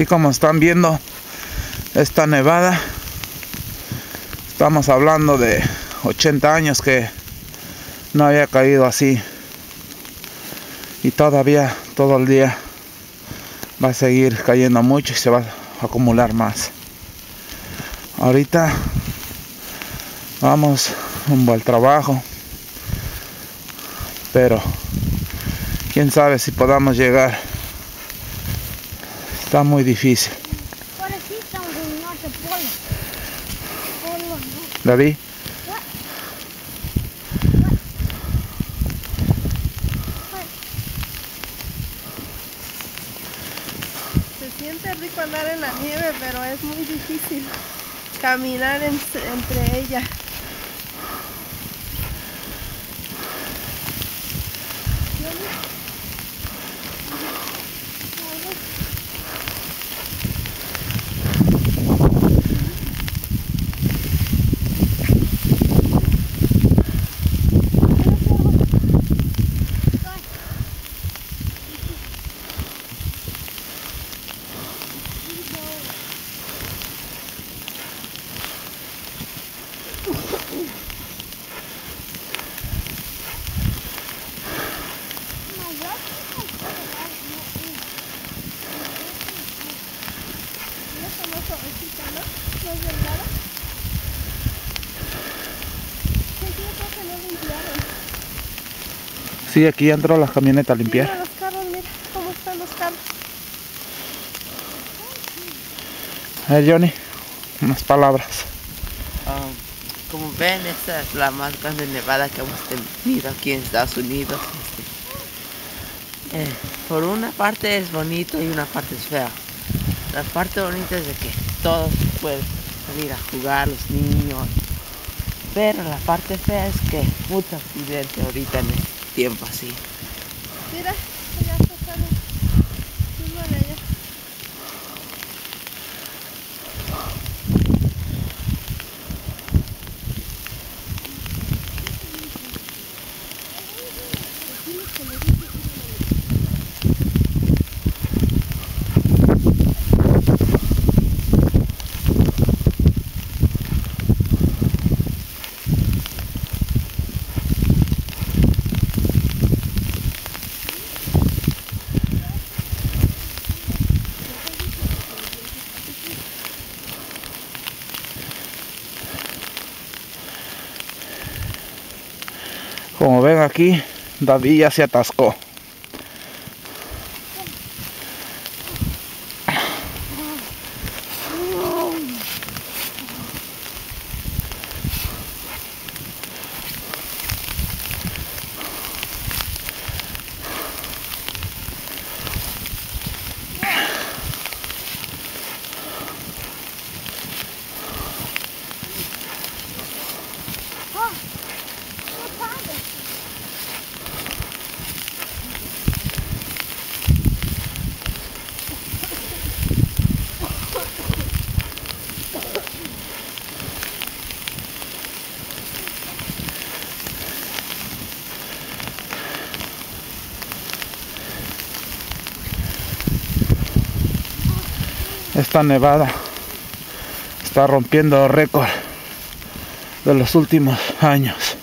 Así como están viendo esta nevada, estamos hablando de 80 años que no había caído así. Y todavía todo el día va a seguir cayendo mucho y se va a acumular más. Ahorita vamos rumbo al trabajo, pero quién sabe si podamos llegar. Está muy difícil. David. Se siente rico andar en la nieve, pero es muy difícil caminar en- entre ella. Sí, aquí ya entró la camioneta a Mira limpiar. los carros, mira cómo están los carros. A ver, Johnny, unas palabras. Um, como ven, esta es la más grande nevada que hemos tenido aquí en Estados Unidos. Este, eh, por una parte es bonito y una parte es fea. La parte bonita es de que todos pueden salir a jugar, los niños. Pero la parte fea es que mucho accidente ahorita en este tiempo así. Mira, allá está sale. Súbale allá. Como ven aquí, David ya se atascó. Esta nevada está rompiendo récord de los últimos años.